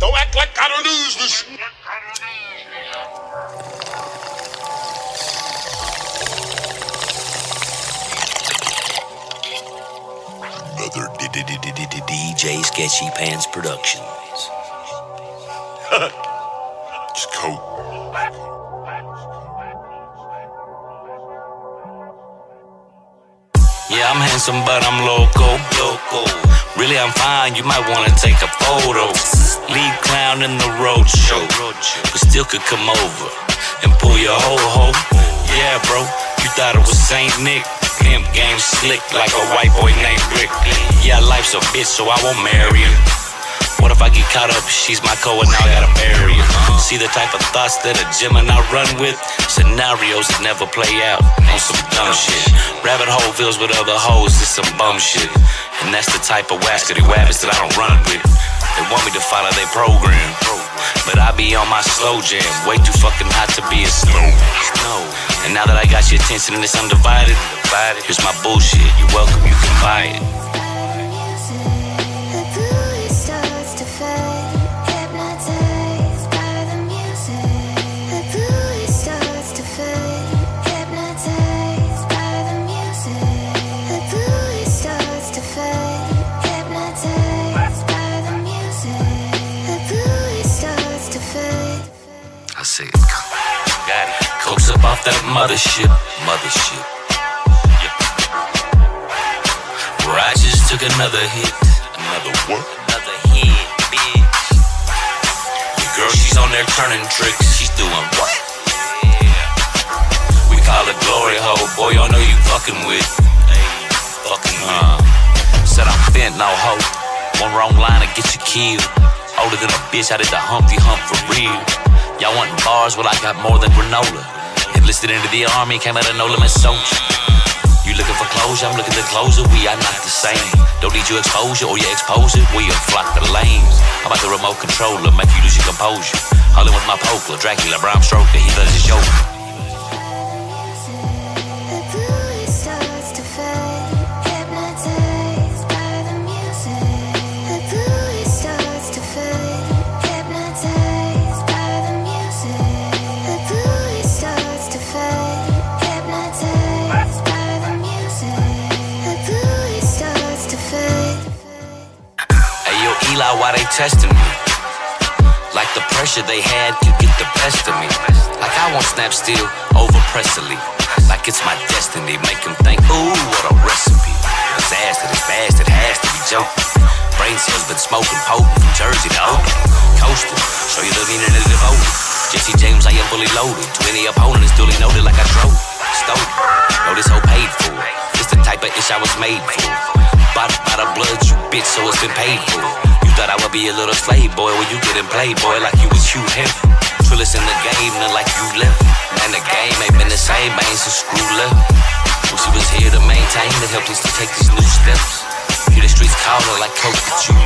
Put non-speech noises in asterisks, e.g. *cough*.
Don't act like I don't lose this. Another DJ Sketchy Pants Productions. *laughs* Just coat. Yeah, I'm handsome, but I'm loco. Loco. Really, I'm fine. You might wanna take a photo. In the road show. We still could come over and pull your whole hoe. Yeah, bro. You thought it was Saint Nick. Pimp game slick like a white boy named Rick. Yeah, life's a bitch, so I won't marry her. What if I get caught up? She's my co and now I gotta bury her. See the type of thoughts that a Gemini run with? Scenarios that never play out on some dumb shit. Rabbit hole fills with other hoes, it's some bum shit. And that's the type of waskety wabbits that I don't run with. My slow jam, way too fucking hot to be a snow. Snow. And now that I got your attention and it's undivided, here's my bullshit. You're welcome, you can buy it. Off that mothership. Mothership. Yeah. Just took another hit. Another what? Another hit, bitch. Your girl, she's on there turning tricks. She's doing what? Yeah. We call it glory hole. Boy, y'all know you fucking with. Hey, fucking with. Uh-huh. Said I'm bent, no hope. One wrong line to get you killed. Older than a bitch, I did the Humpty Hump for real. Y'all wanting bars? Well, I got more than granola. Enlisted into the army, came out of no limit soldier. You looking for closure? I'm looking to closer. We are not the same. Don't need your exposure or your exposure. We are flock the lanes. I'm about the remote controller, make you lose your composure. With my poker, Dracula, Bram Stoker, he does his joke. Hey why they testing me? Like the pressure they had could get the best of me. Like I won't snap still over Presley. Like it's my destiny. Make them think, ooh, what a recipe. Disaster, this it has to be joking. Brain cells been smoking, potent from Jersey to Oakland. Coasting, show you the meaning of devoted. Jesse James, I am fully loaded. To any opponent is duly noted like I drove. Stole. Know this hoe paid for. It's the type of ish I was made for. Bought by the blood, you bitch, so it's been paid for. Thought I would be a little slave boy when you getting played, boy, like you was Hugh Hefner. Trillis in the game, not like you left. Man, the game ain't been the same, man, since screw left. Wish he was here to maintain, to help us to take these new steps. Hear the streets calling like coach, but you